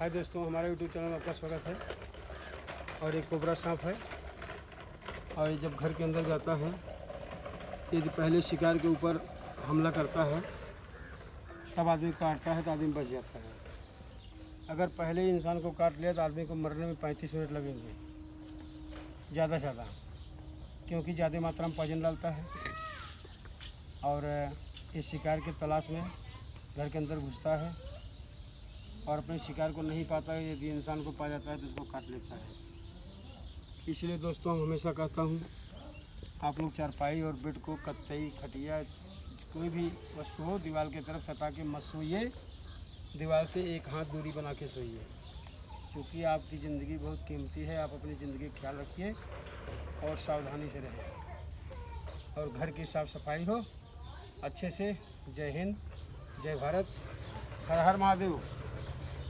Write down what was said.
हाय दोस्तों, हमारे YouTube channel में आपका स्वागत है। और एक कोबरा सांप है। और ये जब घर के अंदर जाता है यदि पहले शिकार के ऊपर हमला करता है, तब आदमी काटता है तो आदमी बच जाता है। अगर पहले इंसान को काट लिया तो आदमी को मरने में पैंतीस मिनट लगेंगे। ज़्यादा से ज़्यादा। क्योंकि ज़्यादा मात्रा में पॉइजन डालता है। और इस शिकार की तलाश में घर के अंदर घुसता है। और अपने शिकार को नहीं पाता है, यदि इंसान को पा जाता है तो उसको काट लेता है। इसलिए दोस्तों, हम हमेशा कहता हूँ, आप लोग चारपाई और बेड को कत्तई, खटिया, कोई भी वस्तु हो, दीवार की तरफ़ सटा के मत सोइए। दीवार से एक हाथ दूरी बना के सोइए। क्योंकि आपकी ज़िंदगी बहुत कीमती है, आप अपनी ज़िंदगी ख्याल रखिए और सावधानी से रहें और घर की साफ़ सफ़ाई हो। अच्छे से। जय हिंद, जय भारत, हर हर महादेव।